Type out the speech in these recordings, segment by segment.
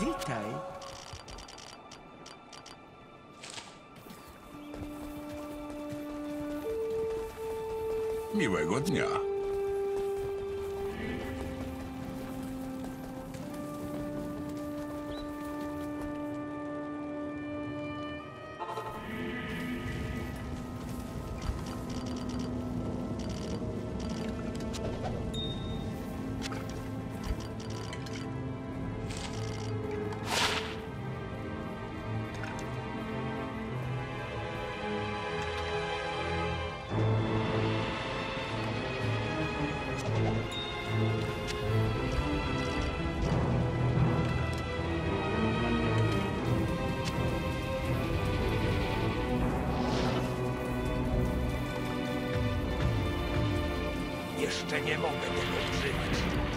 Witaj. Miłego dnia. Jeszcze nie mogę tego używać.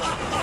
吧。